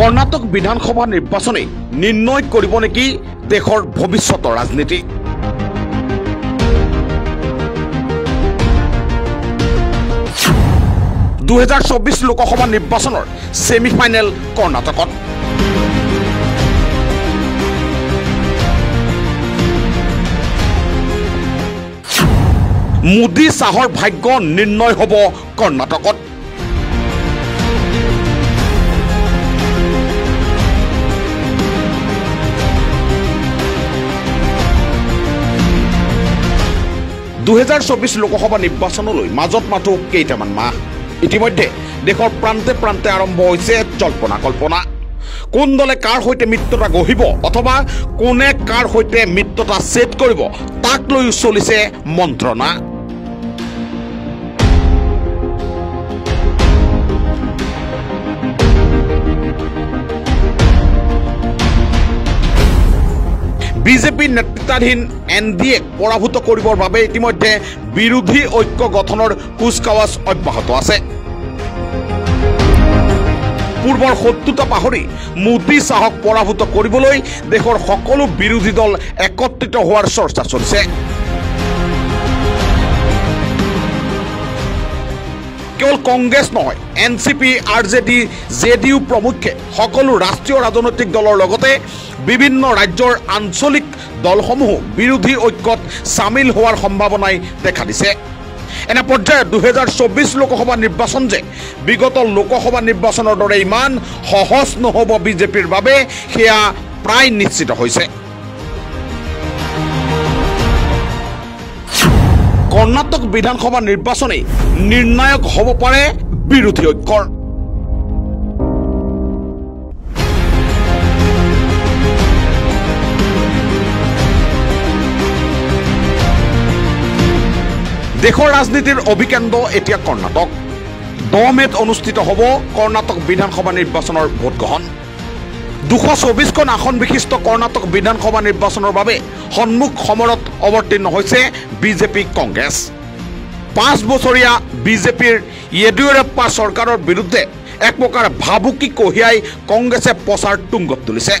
কৰ্ণাটক বিধানসভা নিৰ্বাচনে নিৰ্ণয় কৰিব নেকি দেশৰ ভৱিষ্যতৰ ৰাজনীতি? দুহেজাৰ চৌবিছ লোকসভা নিৰ্বাচনৰ ছেমি ফাইনেল কৰ্ণাটকত। মোদী শ্বাহৰ ভাগ্য নিৰ্ণয় হ'ব কৰ্ণাটকত। দুহেজাৰ চৌবিছ লোকসভা নিৰ্বাচনলৈ মাজত মাথো কেইটামান মাহ। ইতিমধ্যে দেশৰ প্ৰান্তে প্ৰান্তে আৰম্ভ হৈছে জল্পনা কল্পনা। কোন দলে কাৰ সৈতে মিত্ৰতা গঢ়িব অথবা কোনে কাৰ সৈতে মিত্ৰতা ছেট কৰিব তাক লৈও চলিছে মন্ত্ৰণা। বিজেপি নেতৃত্বাধীন এন ডি এক পৰাভূত কৰিবৰ বাবে ইতিমধ্যে বিৰোধী ঐক্য গঠনৰ কুচকাৱাজ অব্যাহত আছে। পূৰ্বৰ শত্ৰুতা পাহৰি মোদী শ্বাহক পৰাভূত কৰিবলৈ দেশৰ সকলো বিৰোধী দল একত্ৰিত হোৱাৰ চৰ্চা চলিছে। কংগ্ৰেছ নহয় N C P R J D J D U প্ৰমুখ্যে সকলো ৰাষ্ট্ৰীয় ৰাজনৈতিক দলৰ লগতে বিভিন্ন ৰাজ্যৰ আঞ্চলিক দলসমূহো বিৰোধী ঐক্যত চামিল হোৱাৰ সম্ভাৱনাই দেখা দিছে। এনে পৰ্যায়ত দুহেজাৰ চৌবিছ লোকসভা নিৰ্বাচন যে বিগত লোকসভা নিৰ্বাচনৰ দৰে ইমান সহজ নহ'ব বিজেপিৰ বাবে সেয়া প্ৰায় নিশ্চিত হৈছে। কৰ্ণাটক বিধানসভা নিৰ্বাচনেই নিৰ্ণায়ক হ'ব পাৰে বিৰোধী ঐক্যৰ। দেশৰ ৰাজনীতিৰ অভিকেন্দ্ৰ এতিয়া কৰ্ণাটক। দহ মেত অনুষ্ঠিত হ'ব কৰ্ণাটক বিধানসভা নিৰ্বাচনৰ ভোটগ্ৰহণ। দুশ চৌবিছখন আসন বিশিষ্ট কৰ্ণাটক বিধানসভা নিৰ্বাচনৰ বাবে সন্মুখ সমৰত অৱতীৰ্ণ হৈছে বিজেপি কংগ্ৰেছ। পাঁচ বছৰীয়া বিজেপিৰ য়েডিয়ুৰাপ্পা চৰকাৰৰ বিৰুদ্ধে এক প্ৰকাৰ ভাবুকি কঢ়িয়াই কংগ্ৰেছে প্ৰচাৰ তুংগত তুলিছে।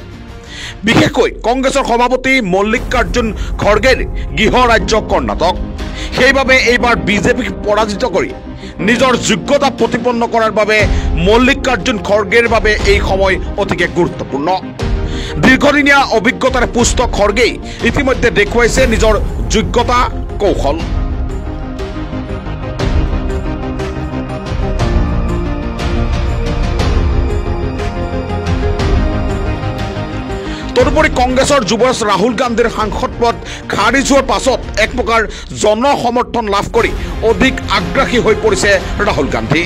বিশেষকৈ কংগ্ৰেছৰ সভাপতি মল্লিকাৰ্জুন খৰ্গেৰ গৃহ ৰাজ্য কৰ্ণাটক। সেইবাবে এইবাৰ বিজেপিক পৰাজিত কৰি নিজৰ যোগ্যতা প্ৰতিপন্ন কৰাৰ বাবে মল্লিকাৰ্জুন খৰ্গেৰ বাবে এই সময় অতিকে গুৰুত্বপূৰ্ণ। দীৰ্ঘদিনীয়া অভিজ্ঞতাৰে পুষ্ট খৰ্গেই ইতিমধ্যে দেখুৱাইছে নিজৰ যোগ্যতা কৌশল। তদুপৰি কংগ্ৰেছৰ যুৱৰাজ ৰাহুল গান্ধীৰ সাংসদ পদ খাৰিজ হোৱাৰ পাছত এক প্ৰকাৰ জনসমৰ্থন লাভ কৰি অধিক আগ্ৰাসী হৈ পৰিছে ৰাহুল গান্ধী।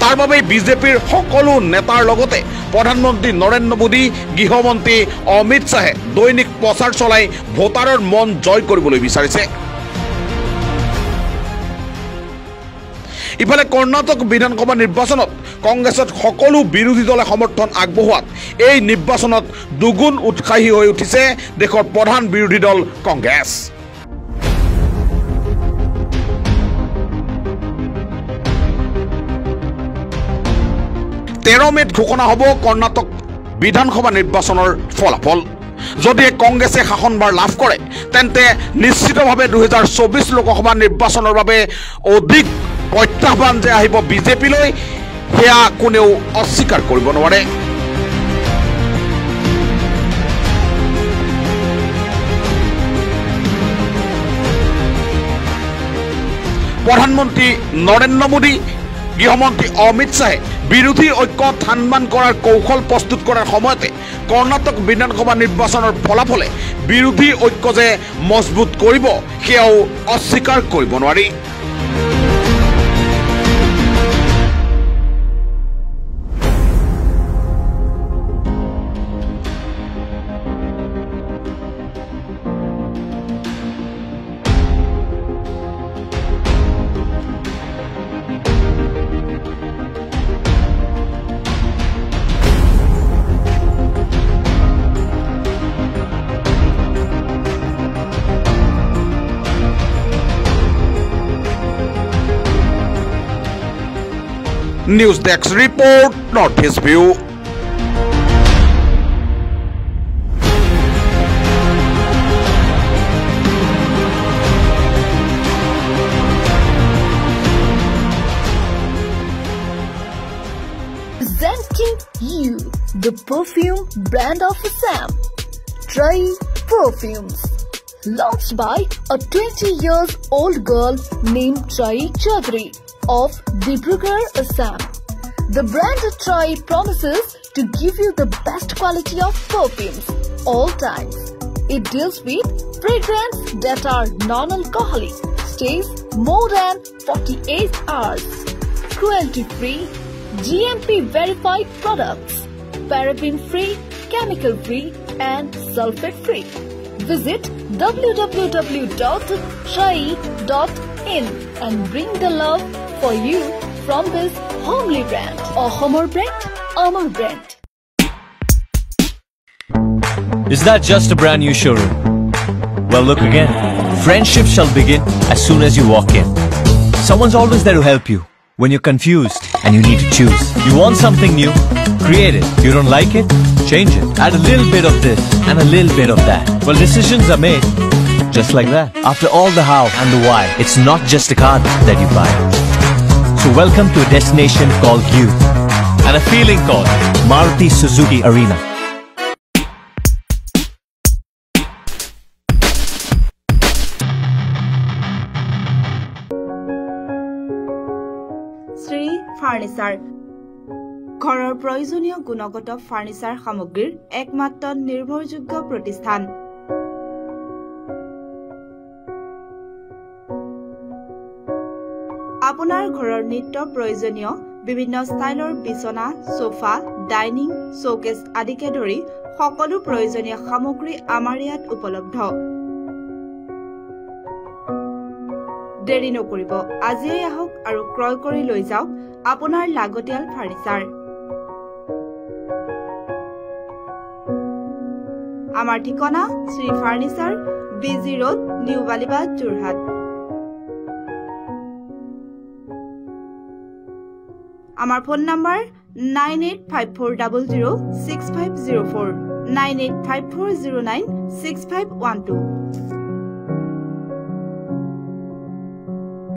তাৰ বাবে বিজেপিৰ সকলো নেতাৰ লগতে প্ৰধানমন্ত্ৰী নৰেন্দ্ৰ মোদী গৃহমন্ত্ৰী অমিত শ্বাহে দৈনিক প্ৰচাৰ চলাই ভোটাৰৰ মন জয় কৰিবলৈ বিচাৰিছে। ইফালে কৰ্ণাটক বিধানসভা নিৰ্বাচনত কংগ্ৰেছত সকলো বিৰোধী দলে সমৰ্থন আগবঢ়োৱাত এই নিৰ্বাচনত দুগুণ উৎসাহী হৈ উঠিছে দেশৰ প্ৰধান বিৰোধী দল কংগ্ৰেছ। তেৰ মেত ঘোষণা হ'ব কৰ্ণাটক বিধানসভা নিৰ্বাচনৰ ফলাফল। যদি কংগ্ৰেছে শাসনভাৰ লাভ কৰে তেন্তে নিশ্চিতভাৱে দুহেজাৰ চৌবিছ লোকসভা নিৰ্বাচনৰ বাবে অধিক প্ৰত্যাহ্বান যে আহিব বিজেপিলৈ সেয়া কোনেও অস্বীকাৰ কৰিব নোৱাৰে। প্ৰধানমন্ত্ৰী নৰেন্দ্ৰ মোদী গৃহমন্ত্ৰী অমিত শ্বাহে বিৰোধী ঐক্য থানবান কৰাৰ কৌশল প্ৰস্তুত কৰাৰ সময়তে কৰ্ণাটক বিধানসভা নিৰ্বাচনৰ ফলাফলে বিৰোধী ঐক্য যে মজবুত কৰিব সেয়াও অস্বীকাৰ কৰিব নোৱাৰি। News Dex report, not his view. Presenting you the perfume brand of Sam. Try Perfumes launched by a 20 years old girl named Chai Chaudhary of Dibrugarh, Assam. The brand Trai promises to give you the best quality of perfumes all times. It deals with fragrance that are non-alcoholic, stays more than 48 hours, cruelty-free, GMP verified products, paraben free, chemical free, and sulfate free. Visit www.trai.in and bring the love for you from this homely brand. A Homer brand, Amar brand. Is that just a brand new showroom? Well, look again. Friendship shall begin as soon as you walk in. Someone's always there to help you when you're confused and you need to choose. You want something new? Create it. You don't like it? Change it. Add a little bit of this and a little bit of that. Well, decisions are made just like that. After all the how and the why, it's not just a card that you buy. So welcome to a destination called you and a feeling called Maruti Suzuki Arena. Shri furniture ঘৰৰ প্ৰয়োজনীয় গুণগত furniture সামগ্ৰীৰ একমাত্ৰ নিৰ্ভৰযোগ্য প্ৰতিষ্ঠান আপোনাৰ ঘৰৰ নিত্য প্ৰয়োজনীয় বিভিন্ন ষ্টাইলৰ বিচনা সোফা ডাইনিং শ্বকেছ আদিকে ধৰি সকলো প্ৰয়োজনীয় সামগ্ৰী আমাৰ ইয়াত উপলব্ধ। দেৰি নকৰিব আজিয়েই আহক আৰু ক্ৰয় কৰি লৈ যাওক আপোনাৰ লাগতিয়াল ফাৰ্ণিচাৰ। আমাৰ ঠিকনা Shri furniture B G road new Balibad Jorhat. আমাৰ phone number nine eight five four double zero' six five zero' four nine eight five four zero' nine six five one two.